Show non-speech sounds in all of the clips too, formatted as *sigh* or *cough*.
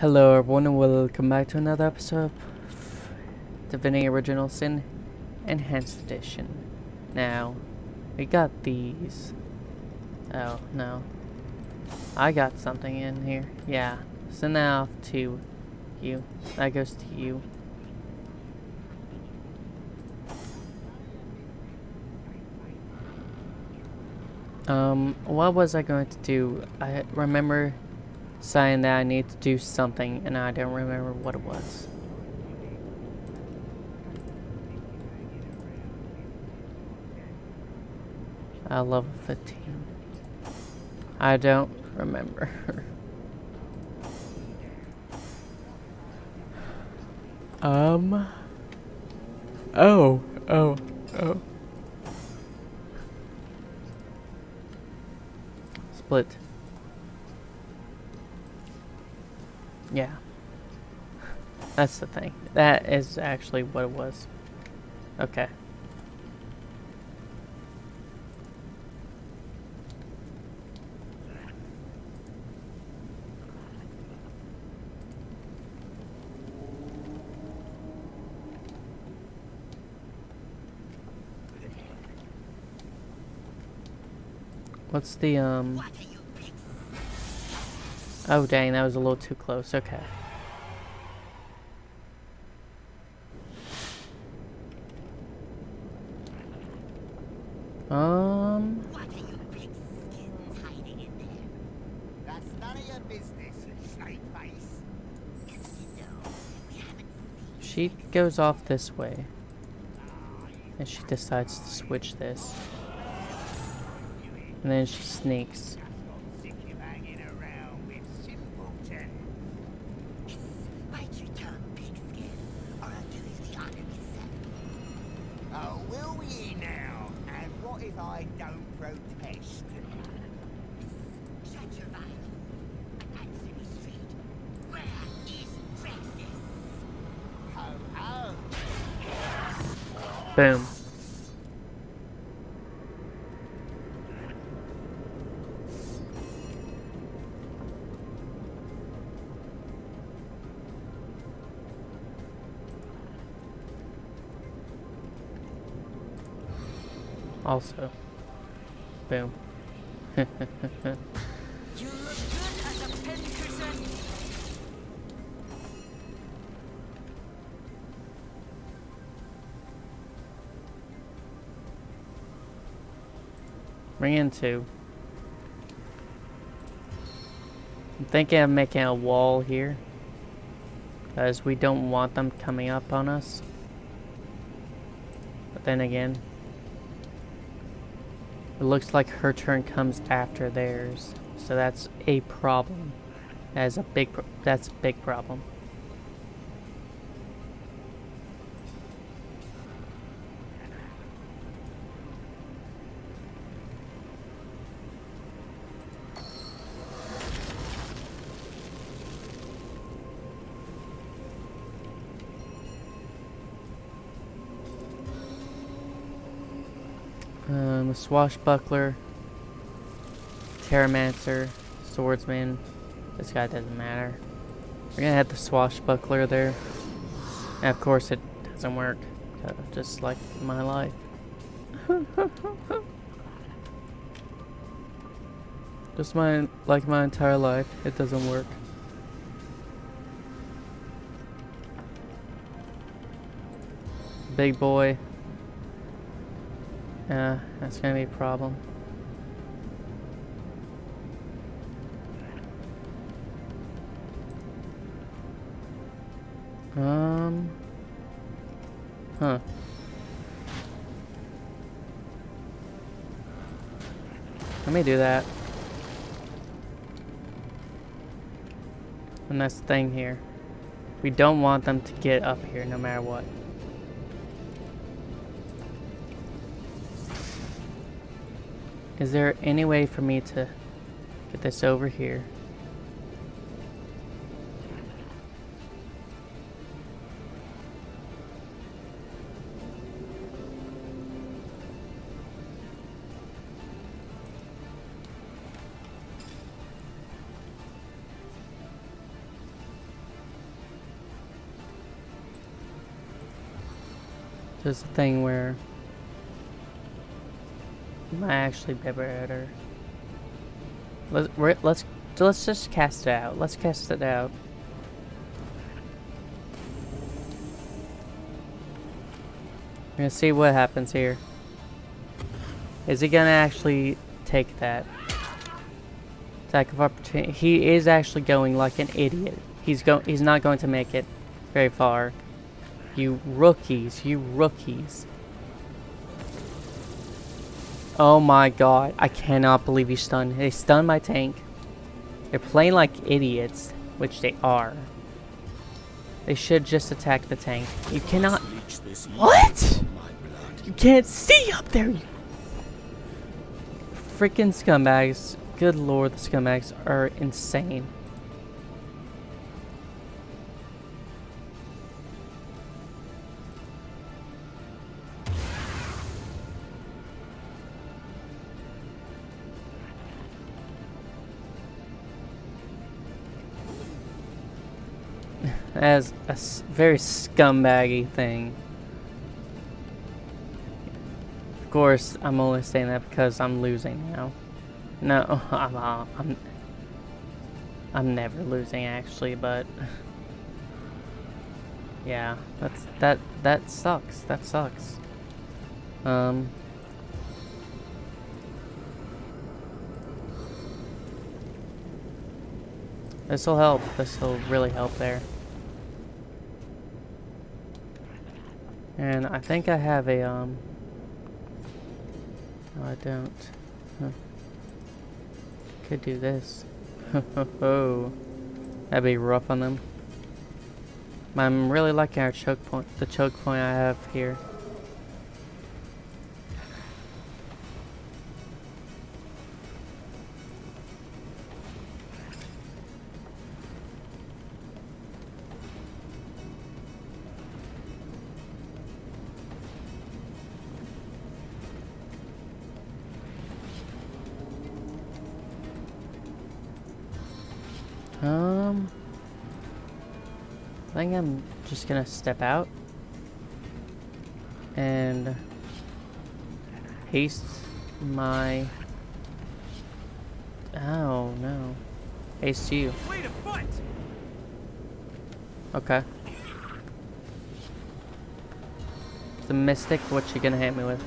Hello everyone and welcome back to another episode of Divinity Original Sin Enhanced Edition. Now, we got these. Oh, no. I got something in here. Yeah. Send that off to you. That goes to you. Um, what was I going to do? I remember saying that I need to do something, and I don't remember what it was. I level 15. I don't remember. *laughs* um. Oh, oh, oh. Split. Yeah. That's the thing. That is actually what it was. Okay. What's the, um... Oh dang, that was a little too close. Okay. Um... What are you pigskins hiding in there? That's none of your business, She goes off this way. And she decides to switch this. And then she sneaks. Now? And what if I don't protest? Shut your mouth. Answer me straight. Where is Praxis? Ho ho! Boom. Also, boom. *laughs* Bring in two. I'm thinking of making a wall here. Because we don't want them coming up on us. But then again, it looks like her turn comes after theirs. So that's a problem. That is a big that's a big problem. Swashbuckler, Terramancer, swordsman. This guy doesn't matter. We're gonna have the swashbuckler there. And of course, it doesn't work, uh, just like my life. *laughs* just my like my entire life, it doesn't work. Big boy. Yeah, that's gonna be a problem. Um. Huh. Let me do that. And that's the thing here. We don't want them to get up here no matter what. Is there any way for me to get this over here? There's a thing where might actually be better. Let's let's let's just cast it out. Let's cast it out. We're gonna see what happens here. Is he gonna actually take that? Attack of opportunity. He is actually going like an idiot. He's go. He's not going to make it very far. You rookies. You rookies. Oh my god. I cannot believe he stunned. They stunned my tank. They're playing like idiots, which they are. They should just attack the tank. You cannot. What? You can't see up there. You freaking scumbags. Good lord, the scumbags are insane. As a very scumbaggy thing. Of course, I'm only saying that because I'm losing now. No, *laughs* I'm, uh, I'm, I'm never losing actually, but *laughs* yeah, that's that that sucks. That sucks. Um. This will help. This will really help there. And I think I have a, um... No, I don't. Huh. Could do this. *laughs* Oh, That'd be rough on them. I'm really liking our choke point, the choke point I have here. I think I'm just gonna step out and haste my. Oh no, haste you. A foot! Okay. The mystic, what you gonna hit me with?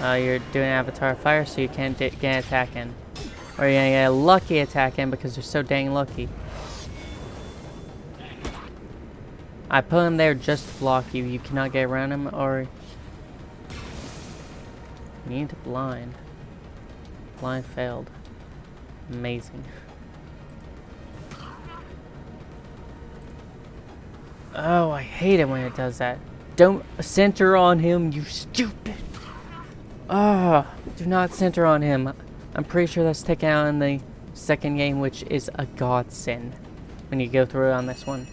Uh, you're doing avatar fire, so you can't get an attack in. Or you're gonna get a lucky attack in because you're so dang lucky. I put him there just to block you. You cannot get around him or... You need to blind. Blind failed. Amazing. Oh, I hate it when it does that. Don't center on him, you stupid. Ah, oh, do not center on him. I'm pretty sure that's taken out in the second game, which is a godsend when you go through it on this one.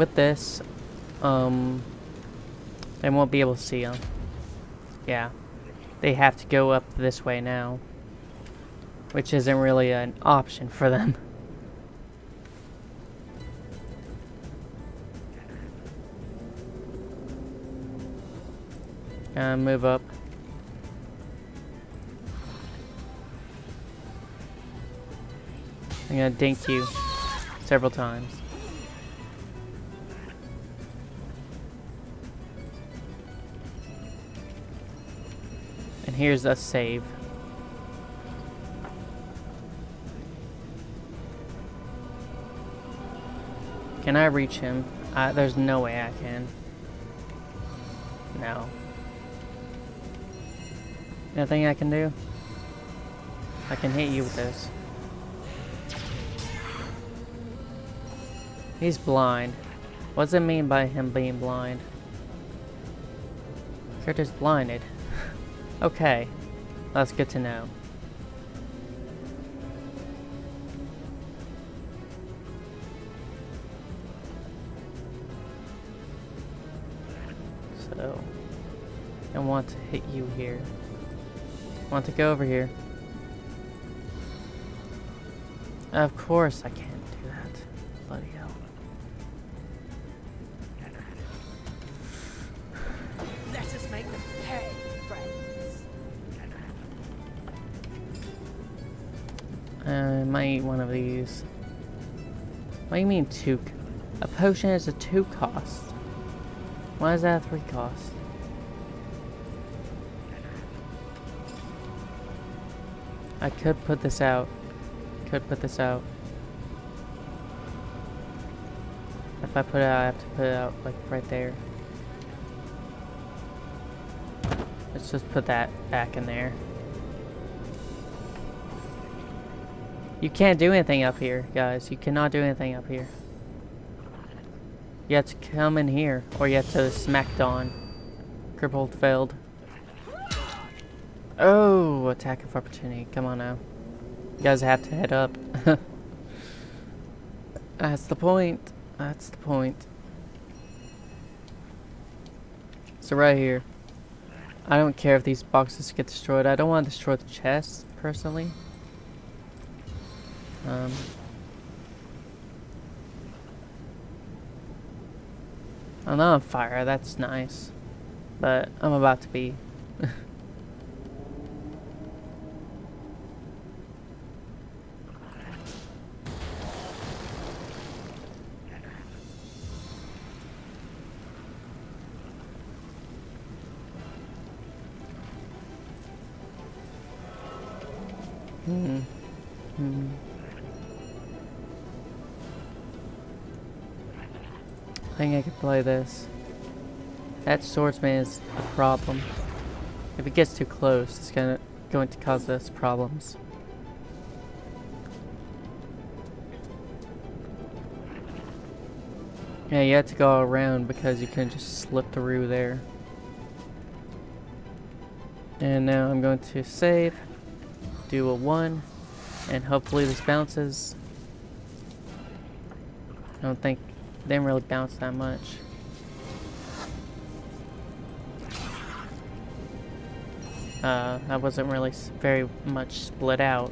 With this, um, they won't be able to see them. Yeah they have to go up this way now. Which isn't really an option for them. *laughs* Uh, move up. I'm gonna dink you several times. Here's a save. Can I reach him? Uh, there's no way I can. No. Nothing I can do? I can hit you with this. He's blind. What does it mean by him being blind? Character's blinded. Okay, that's good to know. So, I want to hit you here. I Want to go over here. Of course I can't I might eat one of these. What do you mean two? A potion is a two cost. Why is that a three cost? I could put this out. Could put this out. If I put it out, I have to put it out like right there. Let's just put that back in there. You can't do anything up here, guys. You cannot do anything up here. You have to come in here, or you have to smack Dawn. Crippled failed. Oh, attack of opportunity. Come on now. You guys have to head up. *laughs* That's the point. That's the point. So right here. I don't care if these boxes get destroyed. I don't want to destroy the chest, personally. Um, I'm not on fire, that's nice. But I'm about to be. *laughs* hmm. Hmm. Think I could play this. That swordsman is a problem. If it gets too close, it's gonna going to cause us problems. Yeah, you had to go around because you couldn't just slip through there. And now I'm going to save, do a 1, and hopefully this bounces. I don't think didn't really bounce that much. Uh, that wasn't really very much split out,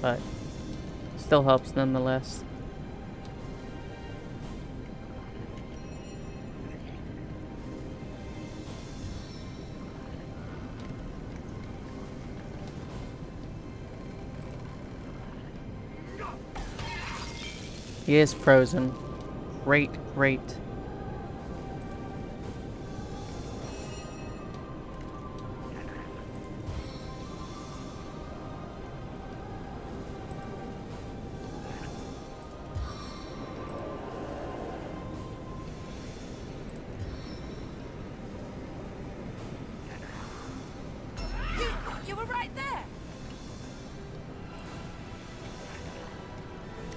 but still helps nonetheless. He is frozen. Great, great. You, you were right there.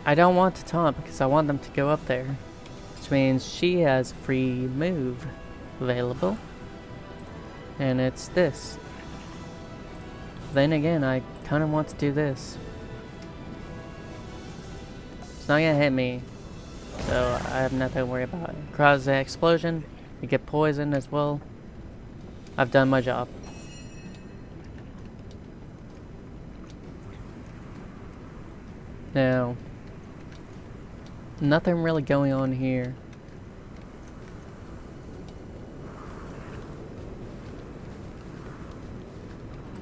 I don't want to taunt because I want them to go up there. Which means she has free move available. And it's this. Then again, I kind of want to do this. It's not gonna hit me. So I have nothing to worry about. It causes explosion. You get poisoned as well. I've done my job. Now, nothing really going on here.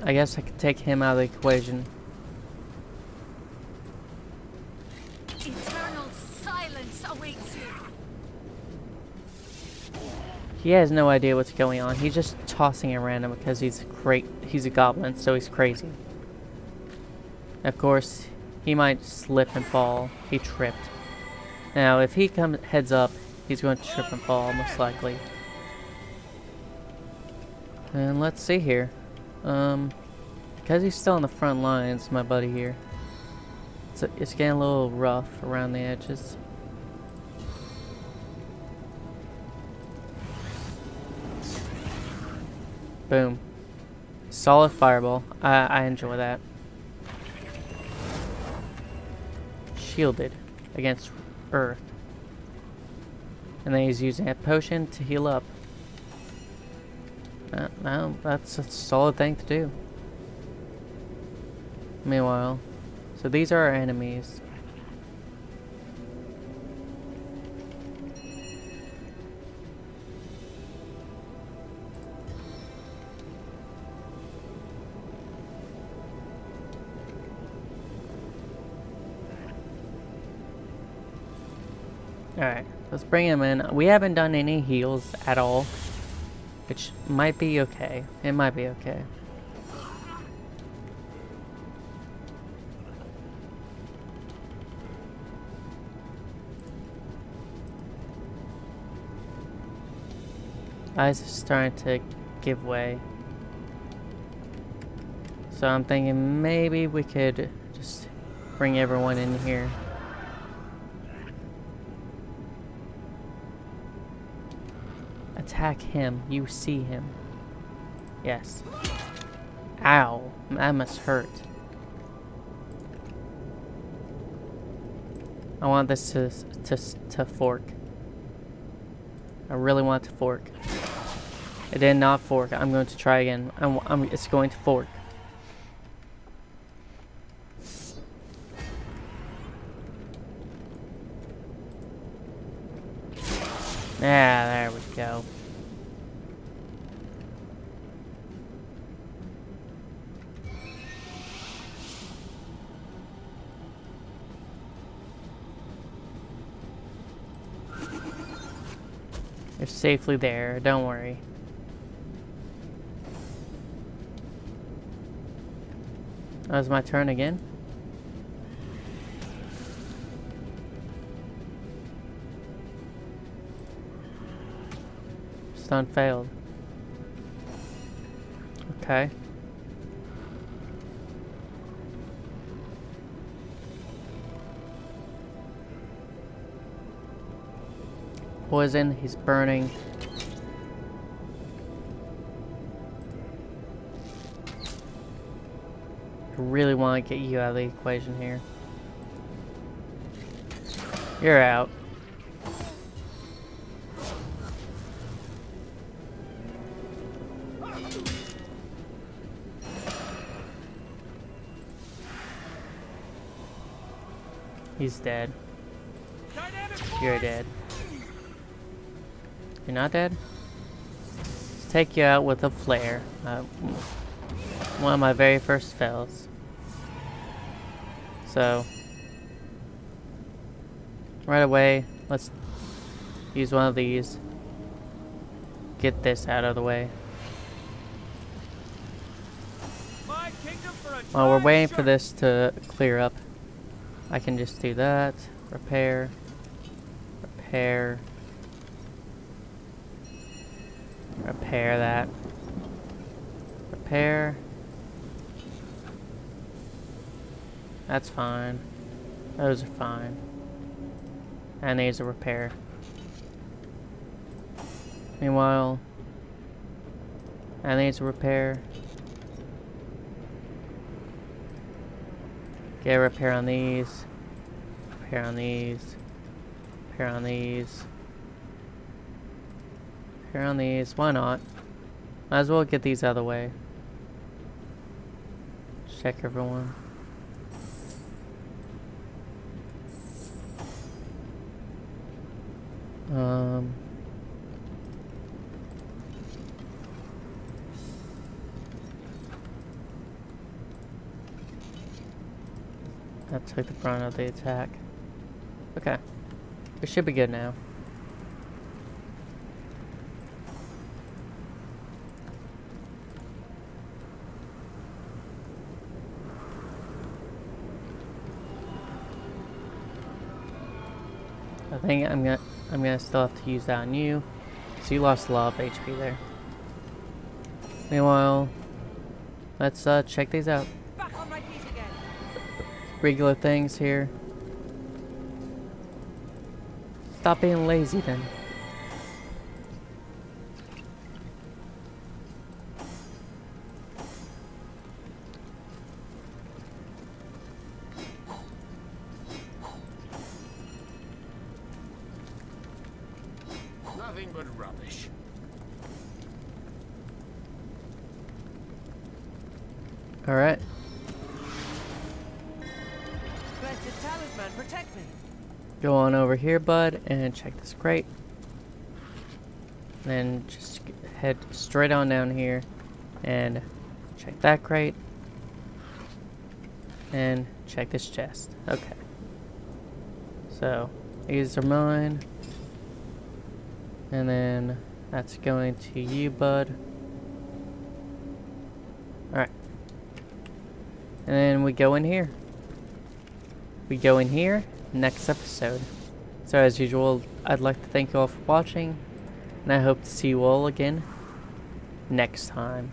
I guess I could take him out of the equation. Eternal silence awaits you. He has no idea what's going on. He's just tossing it random because he's great. He's a goblin, so he's crazy. Of course, he might slip and fall. He tripped. Now, if he comes heads up, he's going to trip and fall, most likely. And let's see here. Um, because he's still on the front lines, my buddy here. It's, it's getting a little rough around the edges. Boom. Solid fireball. I, I enjoy that. Shielded against earth. And then he's using a potion to heal up. Uh, no, that's a solid thing to do. Meanwhile, so these are our enemies. Let's bring him in. We haven't done any heals at all. Which might be okay. It might be okay. Eyes are starting to give way. So I'm thinking maybe we could just bring everyone in here. Attack him. You see him. Yes. Ow. That must hurt. I want this to, to, to fork. I really want it to fork. It did not fork. I'm going to try again. I'm, I'm, it's going to fork. Yeah, there we go. You're safely there, don't worry. Oh, that was my turn again. Stun failed. Okay. Poison, he's burning. I really want to get you out of the equation here. You're out. He's dead. You're dead. You're not dead? Let's take you out with a flare. Uh, one of my very first fails. So, right away, let's use one of these. Get this out of the way. While we're waiting for this to clear up, I can just do that. Repair. Repair. Repair that. Repair. That's fine. Those are fine. And these are repair. Meanwhile, and these are repair. Get repair on these. Repair on these. Repair on these. Repair on these. Why not? Might as well get these out of the way. Check everyone. Um... That took the brunt of the attack. Okay. We should be good now. Think I'm gonna I'm gonna still have to use that on you. So you lost a lot of HP there. Meanwhile, let's uh, check these out regular things here. Stop being lazy then. Protect me. Go on over here, bud, and check this crate. Then just head straight on down here and check that crate. And check this chest. Okay. So, these are mine. And then that's going to you, bud. Alright. And then we go in here. We go in here next episode. So as usual, I'd like to thank you all for watching, and I hope to see you all again next time.